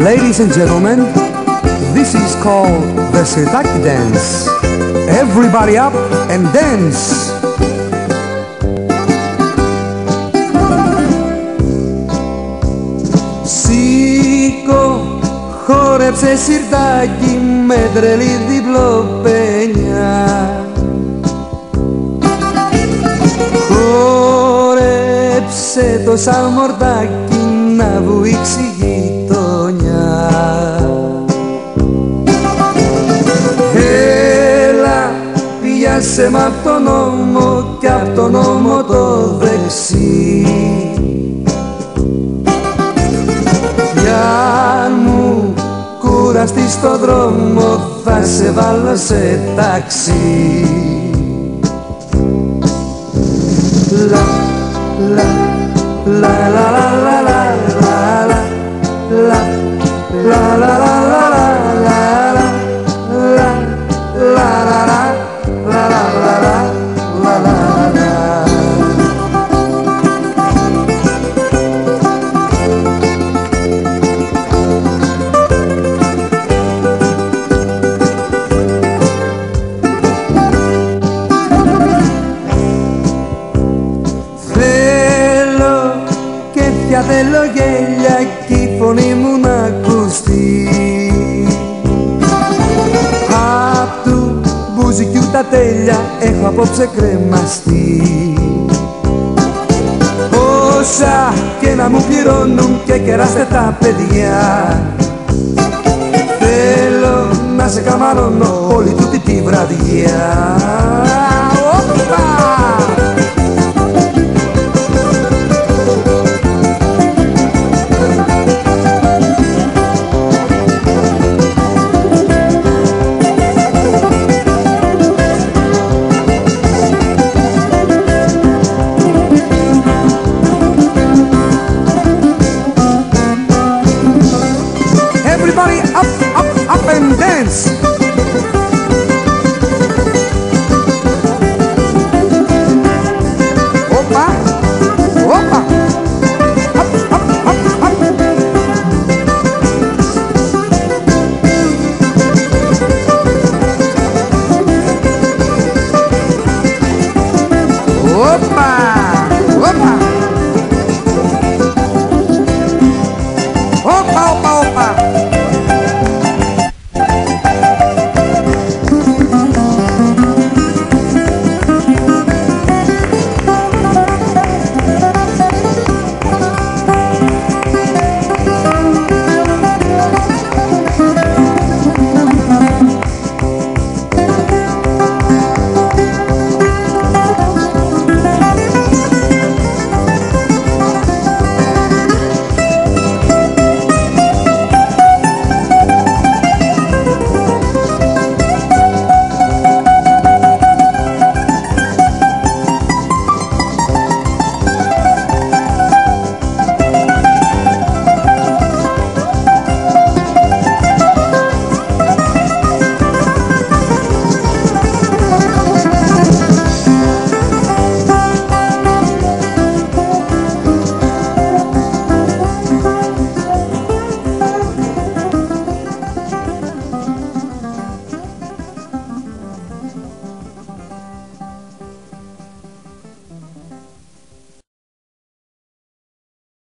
Ladies and gentlemen, this is called the Sirtaki dance. Everybody up and dance! Χόρεψε σιρτάκι με τρελή διπλοπένια Χόρεψε το σαν μορτάκι να βουήξει γειτονιά. Έλα πιάσε μ' απ' τον νόμο κι απ' τον νόμο το δεξί Στο δρόμο θα σε βάλω σε taxi. Λα, λα, λα, λα, λα, λα, λα, λα, λα, λα, λα, λα, λα. Και πια θέλω γέλια κι η φωνή μου να ακουστεί. Απ' του μπουζικιού τα τέλεια έχω απόψε κρεμαστεί. Όσα και να μου πληρώνουν και κεράστε τα παιδιά. Θέλω να σε καμαρώνω όλη τούτη τη βραδιά Opa! Opa, opa, opa!